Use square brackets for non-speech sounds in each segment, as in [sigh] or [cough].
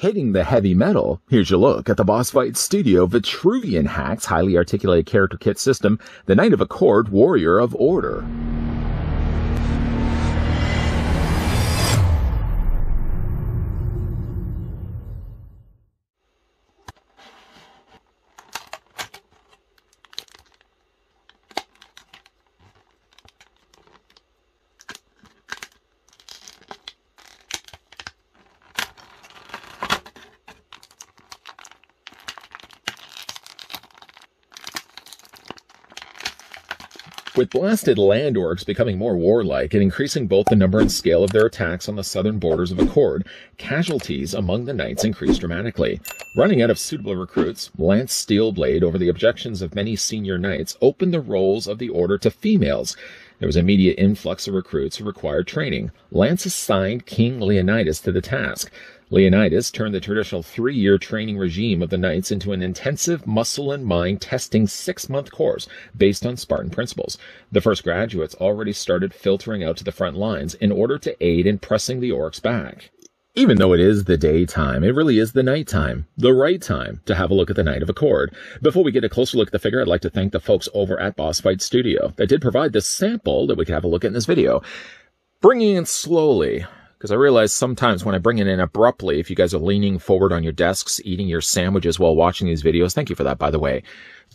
Hitting the heavy metal, here's your look at the Boss Fight Studio Vitruvian Hacks highly articulated character kit system, the Knight of Accord Warrior of Order. With blasted land orcs becoming more warlike and increasing both the number and scale of their attacks on the southern borders of Accord, casualties among the knights increased dramatically. Running out of suitable recruits, Lance Steelblade, over the objections of many senior knights, opened the rolls of the order to females. There was an immediate influx of recruits who required training. Lance assigned King Leonidas to the task. Leonidas turned the traditional three year training regime of the Knights into an intensive muscle and mind testing six month course based on Spartan principles. The first graduates already started filtering out to the front lines in order to aid in pressing the orcs back. Even though it is the daytime, it really is the nighttime, the right time to have a look at the Knight of Accord. Before we get a closer look at the figure, I'd like to thank the folks over at Boss Fight Studio that did provide this sample that we could have a look at in this video. Bringing it slowly, because I realize sometimes when I bring it in abruptly, if you guys are leaning forward on your desks, eating your sandwiches while watching these videos, thank you for that, by the way.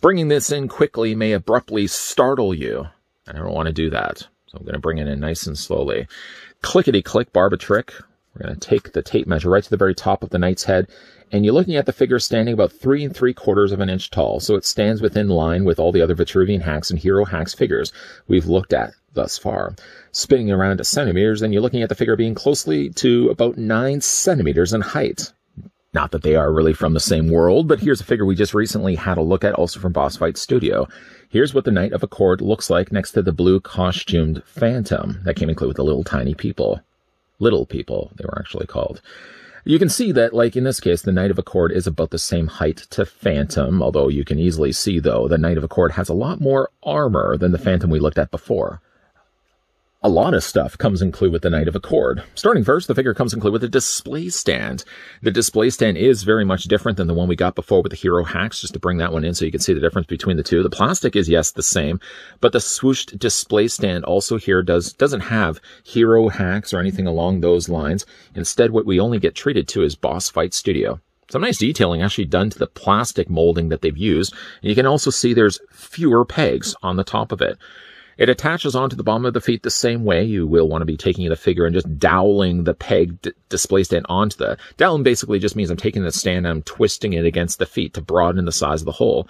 Bringing this in quickly may abruptly startle you, and I don't want to do that. So I'm going to bring it in nice and slowly. Clickety click, barba trick. We're going to take the tape measure right to the very top of the knight's head, and you're looking at the figure standing about three and three quarters of an inch tall, so it stands within line with all the other Vitruvian hacks and hero hacks figures we've looked at thus far. Spinning around to centimeters, and you're looking at the figure being closely to about 9 centimeters in height. Not that they are really from the same world, but here's a figure we just recently had a look at, also from Boss Fight Studio. Here's what the Knight of Accord looks like next to the blue costumed Phantom that came included with the little tiny people. Little people, they were actually called. You can see that, like in this case, the Knight of Accord is about the same height to Phantom, although you can easily see, though, the Knight of Accord has a lot more armor than the Phantom we looked at before a lot of stuff comes included with the Knight of Accord. Starting first, the figure comes included with a display stand. The display stand is very much different than the one we got before with the Hero Hacks, just to bring that one in so you can see the difference between the two. The plastic is, yes, the same, but the swooshed display stand also here does, doesn't have Hero Hacks or anything along those lines. Instead, what we only get treated to is Boss Fight Studio. Some nice detailing actually done to the plastic molding that they've used. And you can also see there's fewer pegs on the top of it. It attaches onto the bottom of the feet the same way. You will want to be taking the figure and just doweling the peg d- display stand onto the. Doweling basically just means I'm taking the stand and I'm twisting it against the feet to broaden the size of the hole.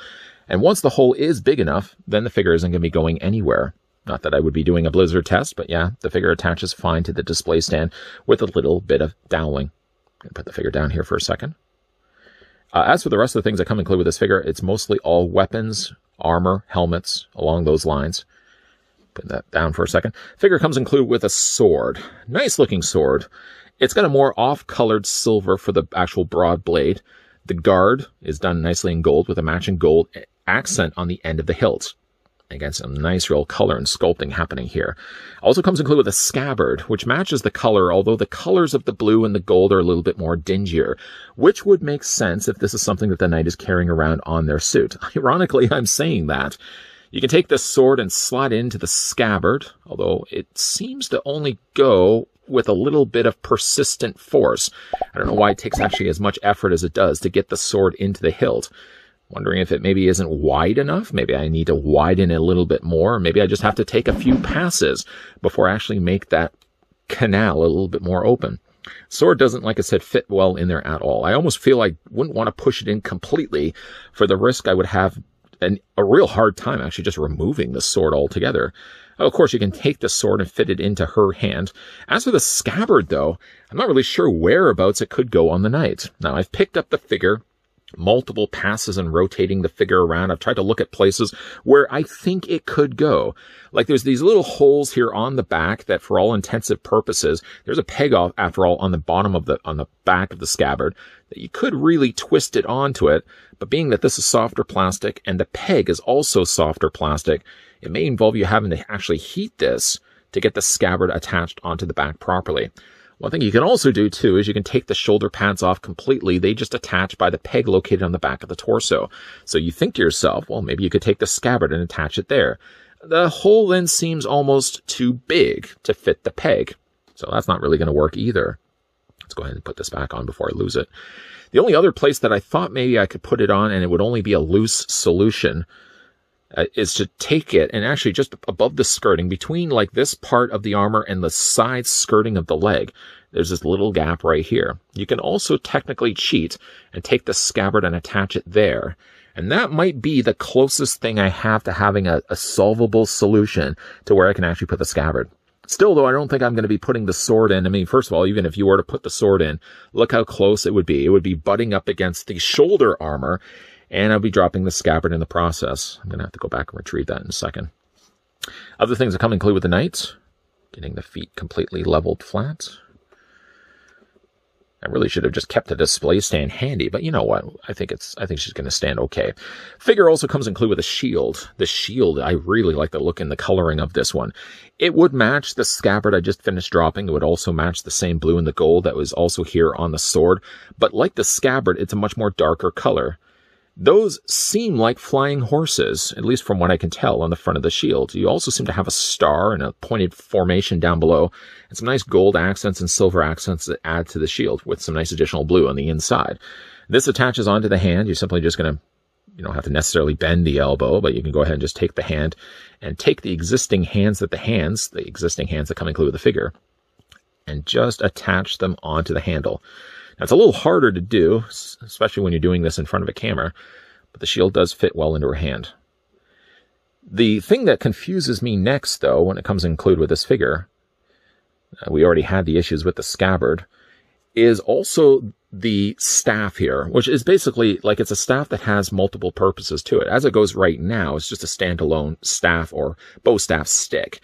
And once the hole is big enough, then the figure isn't going to be going anywhere. Not that I would be doing a blizzard test, but yeah, the figure attaches fine to the display stand with a little bit of doweling. I'm put the figure down here for a second. Uh, as for the rest of the things that come included with this figure, it's mostly all weapons, armor, helmets, along those lines. Put that down for a second. Figure comes included with a sword. Nice looking sword. It's got a more off-colored silver for the actual broad blade. The guard is done nicely in gold with a matching gold accent on the end of the hilt. Again, some nice real color and sculpting happening here. Also comes included with a scabbard, which matches the color, although the colors of the blue and the gold are a little bit more dingier, which would make sense if this is something that the knight is carrying around on their suit. [laughs] Ironically, I'm saying that you can take this sword and slide into the scabbard, although it seems to only go with a little bit of persistent force. I don't know why it takes actually as much effort as it does to get the sword into the hilt. Wondering if it maybe isn't wide enough. Maybe I need to widen it a little bit more. Maybe I just have to take a few passes before I actually make that canal a little bit more open. Sword doesn't, like I said, fit well in there at all. I almost feel I wouldn't want to push it in completely for the risk I would have an, a real hard time actually just removing the sword altogether. Of course, you can take the sword and fit it into her hand. As for the scabbard, though, I'm not really sure whereabouts it could go on the knight. Now, I've picked up the figure, multiple passes and rotating the figure around. I've tried to look at places where I think it could go. Like there's these little holes here on the back that for all intensive purposes, there's a peg off after all on the bottom of the, on the back of the scabbard that you could really twist it onto it. But being that this is softer plastic and the peg is also softer plastic, it may involve you having to actually heat this to get the scabbard attached onto the back properly. One thing you can also do too is you can take the shoulder pads off completely. They just attach by the peg located on the back of the torso. So you think to yourself, well, maybe you could take the scabbard and attach it there. The hole then seems almost too big to fit the peg. So that's not really going to work either. Let's go ahead and put this back on before I lose it. The only other place that I thought maybe I could put it on and it would only be a loose solution uh, is to take it and actually just above the skirting between like this part of the armor and the side skirting of the leg. There's this little gap right here. You can also technically cheat and take the scabbard and attach it there. And that might be the closest thing I have to having a, a solvable solution to where I can actually put the scabbard. Still, though, I don't think I'm going to be putting the sword in. I mean, first of all, even if you were to put the sword in, look how close it would be. It would be butting up against the shoulder armor and I'll be dropping the scabbard in the process. I'm going to have to go back and retrieve that in a second. Other things that come include with the knights, getting the feet completely leveled flat. I really should have just kept the display stand handy, but you know what? I think it's I think she's going to stand okay. Figure also comes included with a shield. The shield, I really like the look and the coloring of this one. It would match the scabbard I just finished dropping. It would also match the same blue and the gold that was also here on the sword, but like the scabbard, it's a much more darker color. Those seem like flying horses, at least from what I can tell on the front of the shield. You also seem to have a star and a pointed formation down below, and some nice gold accents and silver accents that add to the shield with some nice additional blue on the inside. This attaches onto the hand. You're simply just going to, you don't have to necessarily bend the elbow, but you can go ahead and just take the hand and take the existing hands that the hands, the existing hands that come included with the figure, and just attach them onto the handle. It's a little harder to do, especially when you're doing this in front of a camera, but the shield does fit well into her hand. The thing that confuses me next, though, when it comes included with this figure, uh, we already had the issues with the scabbard, is also the staff here, which is basically like it's a staff that has multiple purposes to it. As it goes right now, it's just a standalone staff or bow staff stick.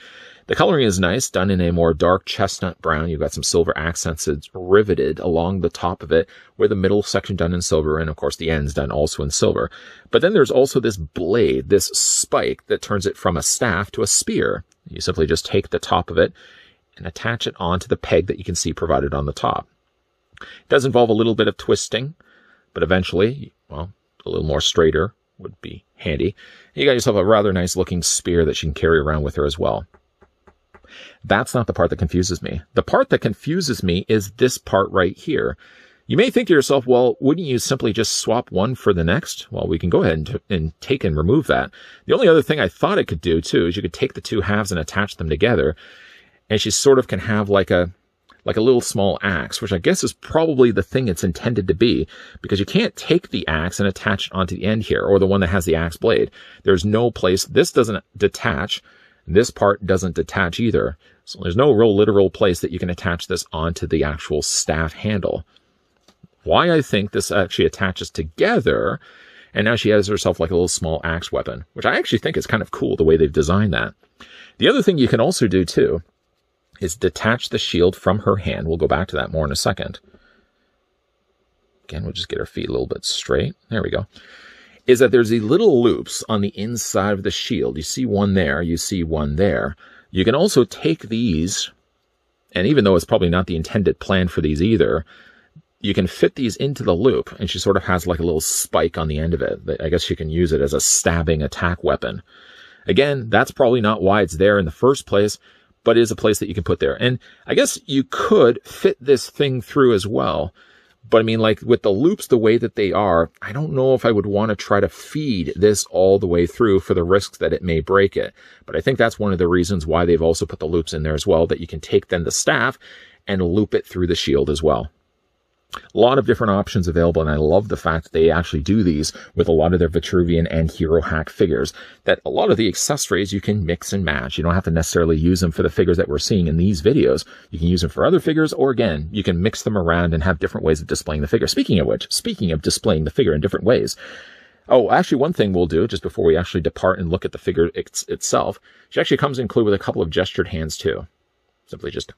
The coloring is nice, done in a more dark chestnut brown. You've got some silver accents riveted along the top of it, where the middle section done in silver, and of course the ends done also in silver. But then there's also this blade, this spike that turns it from a staff to a spear. You simply just take the top of it and attach it onto the peg that you can see provided on the top. It does involve a little bit of twisting, but eventually, well, a little more straighter would be handy. You got yourself a rather nice looking spear that she can carry around with her as well. That's not the part that confuses me. The part that confuses me is this part right here. You may think to yourself, well, wouldn't you simply just swap one for the next? Well, we can go ahead and, t- and take and remove that. The only other thing I thought it could do too is you could take the two halves and attach them together. And she sort of can have like a, like a little small axe, which I guess is probably the thing it's intended to be, because you can't take the axe and attach it onto the end here, or the one that has the axe blade. There's no place, this doesn't detach, this part doesn't detach either. So there's no real literal place that you can attach this onto the actual staff handle. Why I think this actually attaches together, and now she has herself like a little small axe weapon, which I actually think is kind of cool the way they've designed that. The other thing you can also do too is detach the shield from her hand. We'll go back to that more in a second. Again, we'll just get her feet a little bit straight. There we go is that there's these little loops on the inside of the shield. You see one there, you see one there. You can also take these, and even though it's probably not the intended plan for these either, you can fit these into the loop, and she sort of has like a little spike on the end of it. I guess she can use it as a stabbing attack weapon. Again, that's probably not why it's there in the first place, but it is a place that you can put there. And I guess you could fit this thing through as well. But I mean, like with the loops the way that they are, I don't know if I would want to try to feed this all the way through for the risks that it may break it. But I think that's one of the reasons why they've also put the loops in there as well, that you can take then the staff and loop it through the shield as well a lot of different options available, and I love the fact that they actually do these with a lot of their Vitruvian and Hero Hack figures. That a lot of the accessories you can mix and match. You don't have to necessarily use them for the figures that we're seeing in these videos. You can use them for other figures, or again, you can mix them around and have different ways of displaying the figure. Speaking of which, speaking of displaying the figure in different ways, Oh, actually, one thing we'll do just before we actually depart and look at the figure it's, itself, she actually comes included with a couple of gestured hands too. Simply just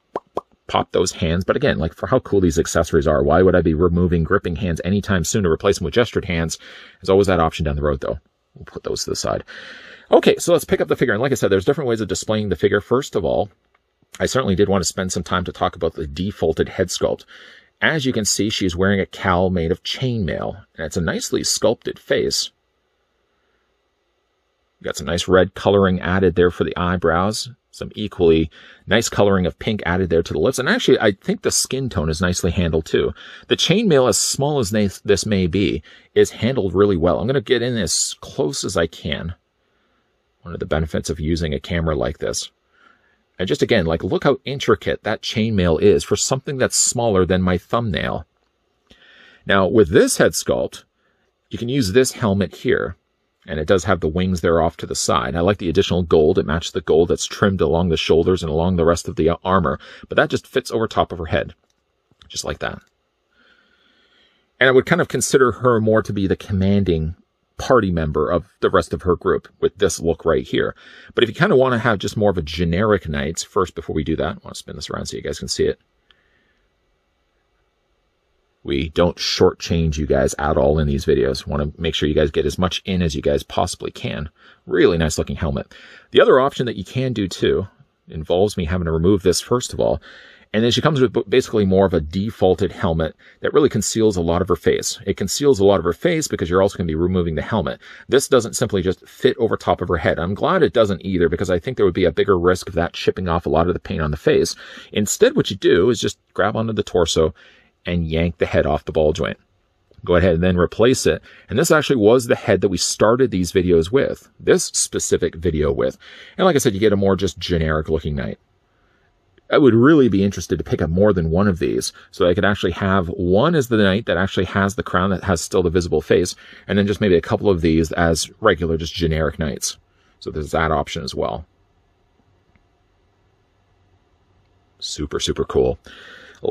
pop those hands. But again, like for how cool these accessories are, why would I be removing gripping hands anytime soon to replace them with gestured hands? There's always that option down the road though. We'll put those to the side. Okay, so let's pick up the figure. And like I said, there's different ways of displaying the figure. First of all, I certainly did want to spend some time to talk about the defaulted head sculpt. As you can see, she's wearing a cowl made of chainmail, and it's a nicely sculpted face. Got some nice red coloring added there for the eyebrows. Some equally nice coloring of pink added there to the lips. And actually, I think the skin tone is nicely handled too. The chainmail, as small as this may be, is handled really well. I'm going to get in as close as I can. One of the benefits of using a camera like this. And just again, like look how intricate that chainmail is for something that's smaller than my thumbnail. Now with this head sculpt, you can use this helmet here. And it does have the wings there off to the side. I like the additional gold. It matches the gold that's trimmed along the shoulders and along the rest of the armor. But that just fits over top of her head. Just like that. And I would kind of consider her more to be the commanding party member of the rest of her group with this look right here. But if you kind of want to have just more of a generic knights, first before we do that, I want to spin this around so you guys can see it. We don't shortchange you guys at all in these videos. Want to make sure you guys get as much in as you guys possibly can. Really nice looking helmet. The other option that you can do too involves me having to remove this first of all and then she comes with basically more of a defaulted helmet that really conceals a lot of her face. It conceals a lot of her face because you're also going to be removing the helmet. This doesn't simply just fit over top of her head. I'm glad it doesn't either because I think there would be a bigger risk of that chipping off a lot of the paint on the face. Instead, what you do is just grab onto the torso and yank the head off the ball joint. Go ahead and then replace it. And this actually was the head that we started these videos with, this specific video with. And like I said, you get a more just generic looking knight. I would really be interested to pick up more than one of these so I could actually have one as the knight that actually has the crown that has still the visible face, and then just maybe a couple of these as regular, just generic knights. So there's that option as well. Super, super cool.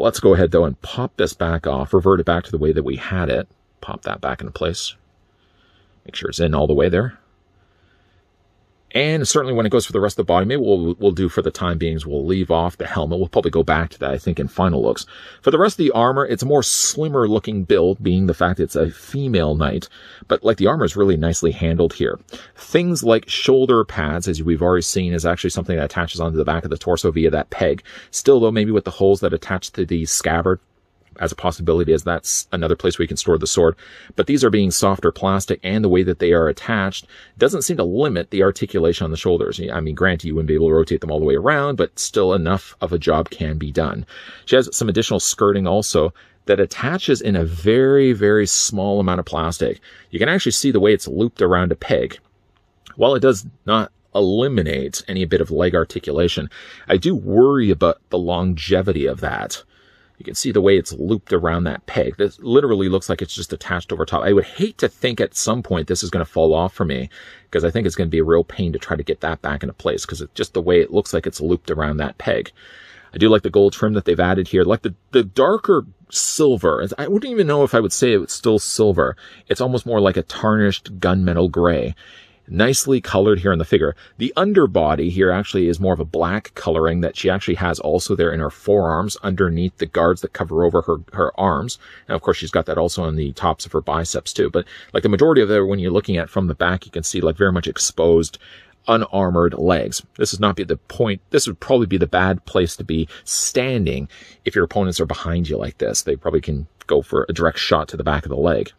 Let's go ahead though and pop this back off, revert it back to the way that we had it. Pop that back into place. Make sure it's in all the way there. And certainly when it goes for the rest of the body, maybe we'll, we'll do for the time being is we'll leave off the helmet. We'll probably go back to that, I think, in final looks. For the rest of the armor, it's a more slimmer looking build, being the fact it's a female knight. But like the armor is really nicely handled here. Things like shoulder pads, as we've already seen, is actually something that attaches onto the back of the torso via that peg. Still though, maybe with the holes that attach to the scabbard, as a possibility as that's another place where you can store the sword. But these are being softer plastic and the way that they are attached doesn't seem to limit the articulation on the shoulders. I mean, granted, you wouldn't be able to rotate them all the way around, but still enough of a job can be done. She has some additional skirting also that attaches in a very, very small amount of plastic. You can actually see the way it's looped around a peg. While it does not eliminate any bit of leg articulation, I do worry about the longevity of that. You can see the way it's looped around that peg. This literally looks like it's just attached over top. I would hate to think at some point this is going to fall off for me because I think it's going to be a real pain to try to get that back into place because it's just the way it looks like it's looped around that peg. I do like the gold trim that they've added here. Like the, the darker silver. I wouldn't even know if I would say it's still silver. It's almost more like a tarnished gunmetal gray nicely colored here in the figure. The underbody here actually is more of a black coloring that she actually has also there in her forearms underneath the guards that cover over her, her arms. And of course, she's got that also on the tops of her biceps too. But like the majority of it, when you're looking at from the back, you can see like very much exposed unarmored legs. This would not be the point. This would probably be the bad place to be standing if your opponents are behind you like this. They probably can go for a direct shot to the back of the leg.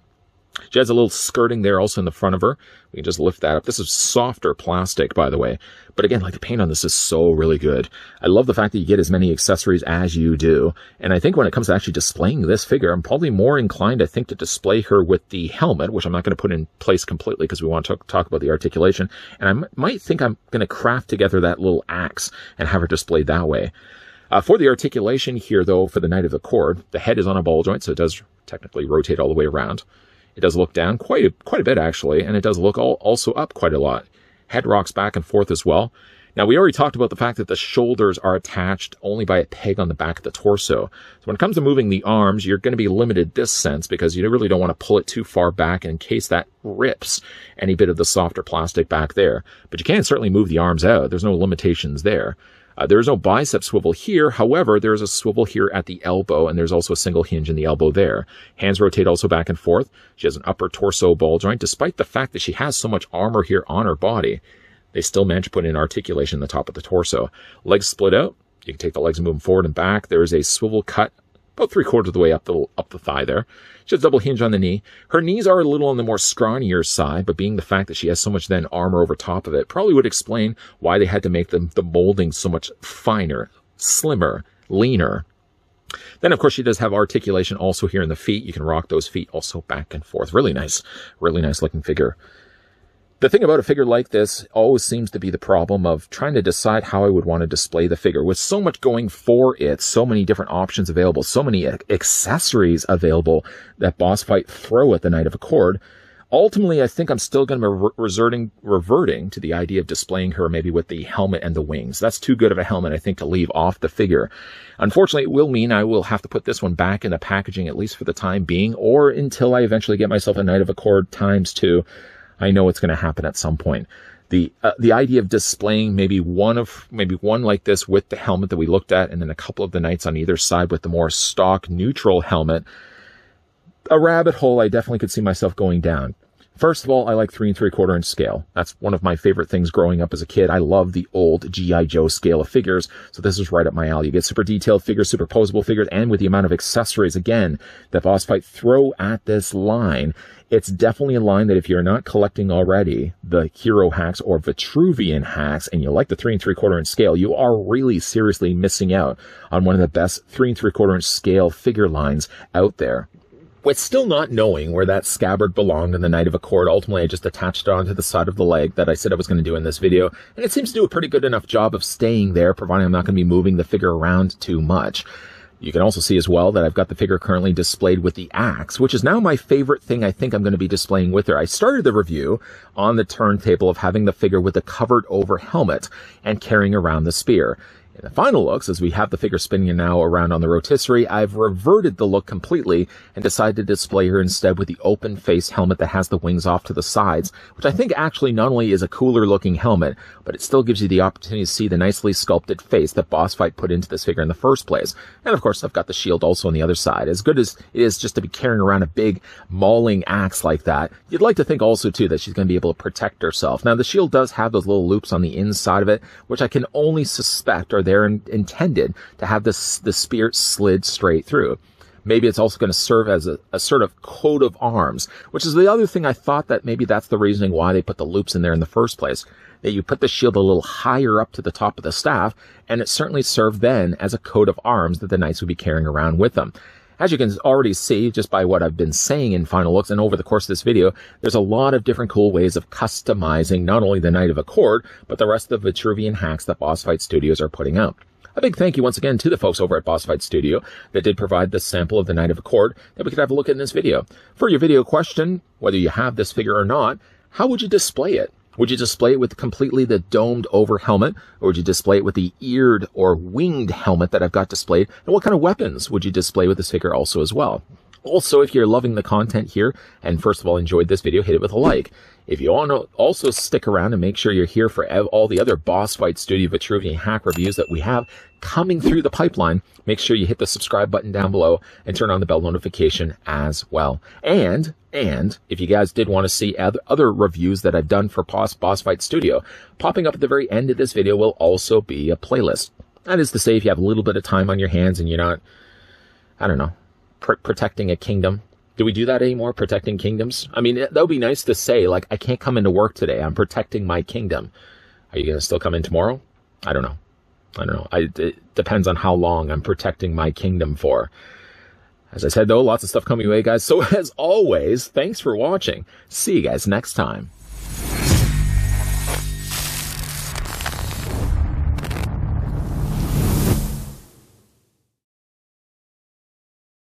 She has a little skirting there also in the front of her. We can just lift that up. This is softer plastic, by the way. But again, like the paint on this is so really good. I love the fact that you get as many accessories as you do. And I think when it comes to actually displaying this figure, I'm probably more inclined, I think, to display her with the helmet, which I'm not going to put in place completely because we want to talk about the articulation. And I might think I'm going to craft together that little axe and have her displayed that way. Uh, for the articulation here, though, for the Knight of the Cord, the head is on a ball joint, so it does technically rotate all the way around. It does look down quite a, quite a bit actually, and it does look all, also up quite a lot. Head rocks back and forth as well. Now we already talked about the fact that the shoulders are attached only by a peg on the back of the torso. So when it comes to moving the arms, you're going to be limited this sense because you really don't want to pull it too far back in case that rips any bit of the softer plastic back there. But you can certainly move the arms out. There's no limitations there. Uh, there is no bicep swivel here. However, there's a swivel here at the elbow, and there's also a single hinge in the elbow there. Hands rotate also back and forth. She has an upper torso ball joint, despite the fact that she has so much armor here on her body. They still manage to put in articulation in the top of the torso. Legs split out. You can take the legs and move them forward and back. There is a swivel cut about three quarters of the way up the up the thigh there. She has double hinge on the knee. Her knees are a little on the more scrawnier side, but being the fact that she has so much then armor over top of it, probably would explain why they had to make them the molding so much finer, slimmer, leaner. Then, of course, she does have articulation also here in the feet. You can rock those feet also back and forth. Really nice, really nice looking figure. The thing about a figure like this always seems to be the problem of trying to decide how I would want to display the figure. With so much going for it, so many different options available, so many accessories available that Boss Fight throw at the Knight of Accord, ultimately I think I'm still going to be reverting, reverting to the idea of displaying her maybe with the helmet and the wings. That's too good of a helmet, I think, to leave off the figure. Unfortunately, it will mean I will have to put this one back in the packaging at least for the time being, or until I eventually get myself a Knight of Accord times two I know it's going to happen at some point. The, uh, the idea of displaying maybe one of, maybe one like this with the helmet that we looked at and then a couple of the knights on either side with the more stock neutral helmet, a rabbit hole I definitely could see myself going down. First of all, I like three and three quarter inch scale. That's one of my favorite things growing up as a kid. I love the old G.I. Joe scale of figures, so this is right up my alley. You get super detailed figures, superposable figures, and with the amount of accessories, again, that Boss Fight throw at this line, it's definitely a line that if you're not collecting already the Hero hacks or Vitruvian hacks, and you like the three and three quarter inch scale, you are really seriously missing out on one of the best three and three quarter inch scale figure lines out there with still not knowing where that scabbard belonged in the Knight of Accord, ultimately I just attached it onto the side of the leg that I said I was going to do in this video, and it seems to do a pretty good enough job of staying there, providing I'm not going to be moving the figure around too much. You can also see as well that I've got the figure currently displayed with the axe, which is now my favorite thing I think I'm going to be displaying with her. I started the review on the turntable of having the figure with a covered over helmet and carrying around the spear. In the final looks, as we have the figure spinning now around on the rotisserie, I've reverted the look completely and decided to display her instead with the open face helmet that has the wings off to the sides, which I think actually not only is a cooler looking helmet, but it still gives you the opportunity to see the nicely sculpted face that Boss Fight put into this figure in the first place. And of course, I've got the shield also on the other side. As good as it is just to be carrying around a big mauling axe like that, you'd like to think also too that she's going to be able to protect herself. Now the shield does have those little loops on the inside of it, which I can only suspect are they're in, intended to have this the spear slid straight through. Maybe it's also going to serve as a, a sort of coat of arms, which is the other thing I thought that maybe that's the reasoning why they put the loops in there in the first place. That you put the shield a little higher up to the top of the staff, and it certainly served then as a coat of arms that the knights would be carrying around with them. As you can already see just by what I've been saying in final looks and over the course of this video, there's a lot of different cool ways of customizing not only the Knight of Accord, but the rest of the Vitruvian hacks that Boss Fight Studios are putting out. A big thank you once again to the folks over at Boss Fight Studio that did provide the sample of the Knight of Accord that we could have a look at in this video. For your video question, whether you have this figure or not, how would you display it? Would you display it with completely the domed over helmet, or would you display it with the eared or winged helmet that I've got displayed? And what kind of weapons would you display with this figure also as well? Also, if you're loving the content here, and first of all enjoyed this video, hit it with a like. If you want to also stick around and make sure you're here for all the other Boss Fight Studio Vitruvian hack reviews that we have coming through the pipeline, make sure you hit the subscribe button down below and turn on the bell notification as well. And, and if you guys did want to see other reviews that I've done for Boss, Boss Fight Studio, popping up at the very end of this video will also be a playlist. That is to say, if you have a little bit of time on your hands and you're not, I don't know, pr- protecting a kingdom, do we do that anymore? Protecting kingdoms? I mean, that would be nice to say, like, I can't come into work today. I'm protecting my kingdom. Are you going to still come in tomorrow? I don't know. I don't know. I, it depends on how long I'm protecting my kingdom for. As I said, though, lots of stuff coming your way, guys. So [laughs] as always, thanks for watching. See you guys next time.